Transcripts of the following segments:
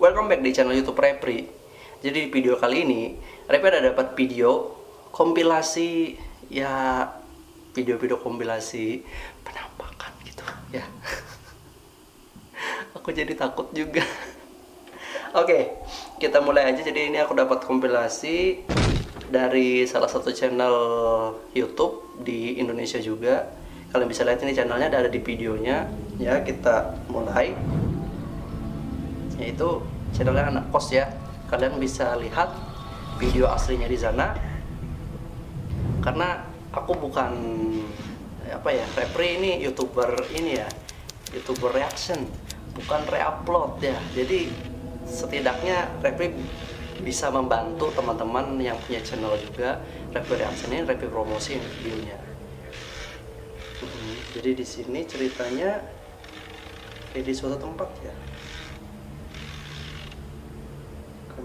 welcome back di channel YouTube Repri. Jadi di video kali ini, Repri ada dapat video kompilasi ya video-video kompilasi penampakan gitu ya. aku jadi takut juga. Oke, kita mulai aja. Jadi ini aku dapat kompilasi dari salah satu channel YouTube di Indonesia juga. Kalian bisa lihat ini channelnya ada di videonya. Ya, kita mulai yaitu channelnya anak kos ya. Kalian bisa lihat video aslinya di sana. Karena aku bukan apa ya repri ini youtuber ini ya. Youtuber reaction bukan reupload ya. Jadi setidaknya repri bisa membantu teman-teman yang punya channel juga repri reaction ini repri promosi videonya. Jadi di sini ceritanya di suatu tempat ya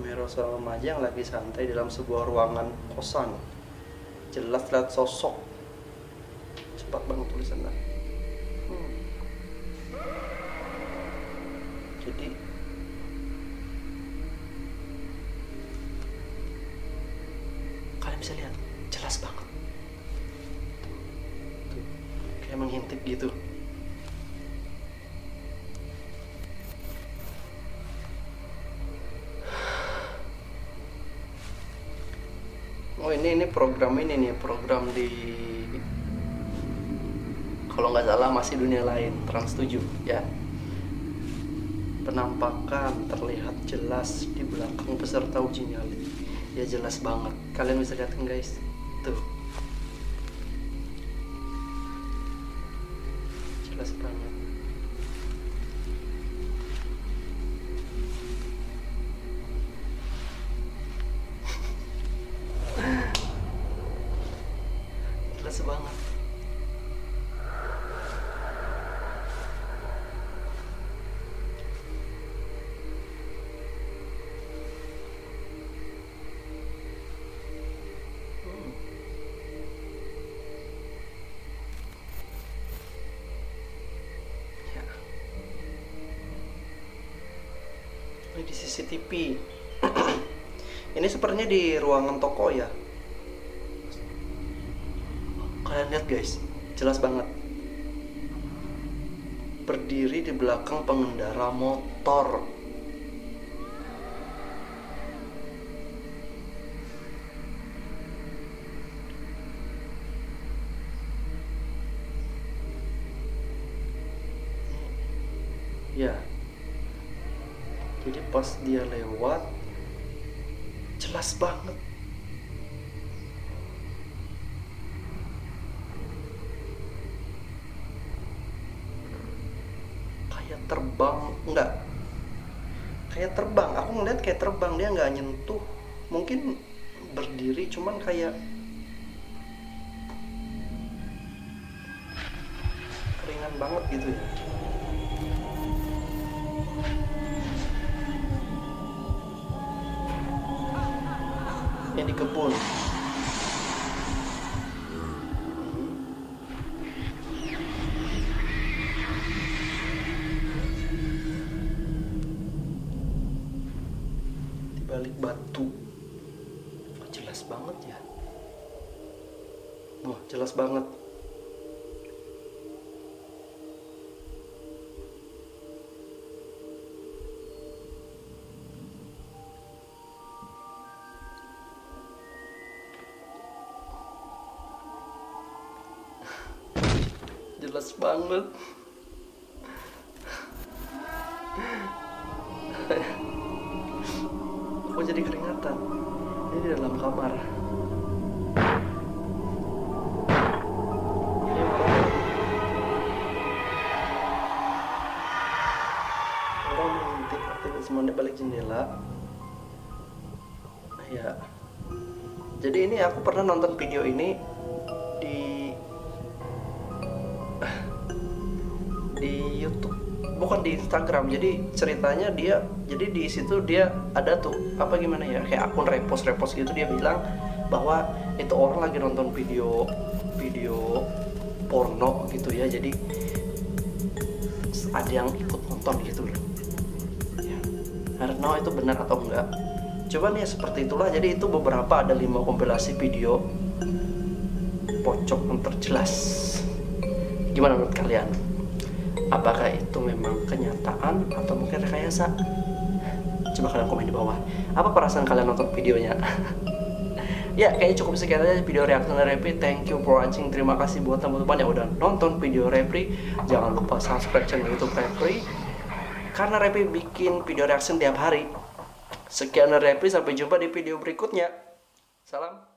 kamera seorang remaja yang lagi santai dalam sebuah ruangan kosan jelas lihat sosok cepat banget tulisannya hmm. jadi kalian bisa lihat jelas banget Tuh. kayak mengintip gitu ini ini program ini nih program di kalau nggak salah masih dunia lain Trans 7 ya. Penampakan terlihat jelas di belakang peserta uji nyali. Ya jelas banget. Kalian bisa lihat guys. Tuh. Jelas banget CCTV. Ini sepertinya di ruangan toko ya. Kalian lihat guys, jelas banget. Berdiri di belakang pengendara motor. Ya. Jadi pas dia lewat jelas banget. Kayak terbang enggak. Kayak terbang aku ngeliat kayak terbang dia nggak nyentuh. Mungkin berdiri cuman kayak ringan banget gitu ya yang di kebun. Di balik batu. Jelas banget ya. Wah jelas banget jelas banget. Aku jadi keringatan. Ini di dalam kamar. Orang di balik jendela. Ya jadi ini aku pernah nonton video ini di YouTube bukan di Instagram. Jadi ceritanya dia jadi di situ dia ada tuh apa gimana ya kayak akun repost repost gitu dia bilang bahwa itu orang lagi nonton video video porno gitu ya. Jadi ada yang ikut nonton gitu loh. Ya. I itu benar atau enggak. Cuman ya seperti itulah jadi itu beberapa ada lima kompilasi video pocong yang terjelas. Gimana menurut kalian apakah itu memang kenyataan atau mungkin rekayasa? Coba kalian komen di bawah. Apa perasaan kalian nonton videonya? Ya kayaknya cukup sekian aja video reaction dari Repri thank you for watching. Terima kasih buat teman-teman yang udah nonton video Repri jangan lupa subscribe channel youtube Repri karena Repri bikin video reaction tiap hari. Sekian dari Repri sampai jumpa di video berikutnya. Salam